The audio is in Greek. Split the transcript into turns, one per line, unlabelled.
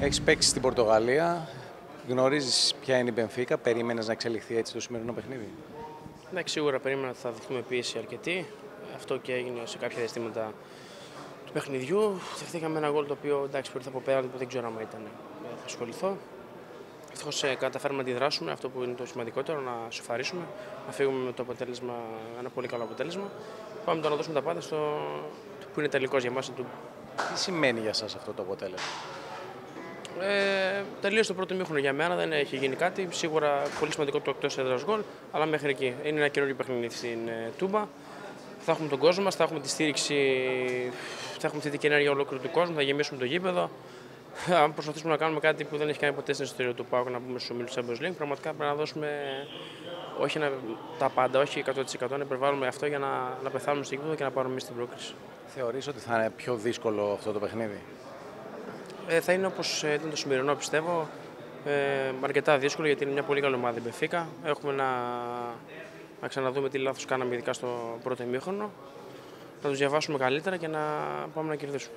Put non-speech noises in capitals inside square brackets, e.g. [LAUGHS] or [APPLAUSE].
Έχεις παίξει στην Πορτογαλία. Γνωρίζεις ποια είναι η Μπενφίκα. Περίμενες να εξελιχθεί έτσι το σημερινό παιχνίδι;
Ναι, σίγουρα περίμενα ότι θα δεχτούμε πίεση αρκετή. Αυτό και έγινε σε κάποια διαστήματα του παιχνιδιού. Δεχτήκαμε ένα γκολ το οποίο εντάξει, που από πέρα δεν ξέρω αν ήταν. Ε, θα ασχοληθώ. Ευτυχώς ε, καταφέρουμε να αντιδράσουμε, αυτό που είναι το σημαντικότερο, να σοφαρίσουμε, να φύγουμε με το αποτέλεσμα, ένα πολύ καλό αποτέλεσμα. Πάμε τώρα να δώσουμε τα πάντα στο που είναι τελικός για μα.
Τι σημαίνει για σας αυτό το αποτέλεσμα;
Ε, τελείωσε το πρώτο μήχρονο για μένα, δεν έχει γίνει κάτι. Σίγουρα πολύ σημαντικό το εκτός έδρας γκολ, αλλά μέχρι εκεί. Είναι ένα καινούργιο παιχνίδι στην ε, Τούμπα. Θα έχουμε τον κόσμο μας, θα έχουμε τη στήριξη, θα έχουμε θετική ενέργεια ολόκληρου του κόσμου, θα γεμίσουμε το γήπεδο. [LAUGHS] Αν προσπαθήσουμε να κάνουμε κάτι που δεν έχει κάνει ποτέ στην ιστορία του Πάουκ, να πούμε στους ομίλους Champions League, πραγματικά πρέπει να δώσουμε όχι να, τα πάντα, όχι 100% να υπερβάλλουμε αυτό για να, να πεθάνουμε στο γήπεδο και να πάρουμε εμείς την πρόκληση.
Θεωρείς ότι θα είναι πιο δύσκολο αυτό το παιχνίδι;
Ε, θα είναι όπως ήταν το σημερινό, πιστεύω. Ε, αρκετά δύσκολο γιατί είναι μια πολύ καλή ομάδα η Μπεφίκα. Έχουμε να, να ξαναδούμε τι λάθος κάναμε, ειδικά στο πρώτο ημίχρονο. Να τους διαβάσουμε καλύτερα και να πάμε να κερδίσουμε.